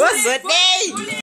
What's the?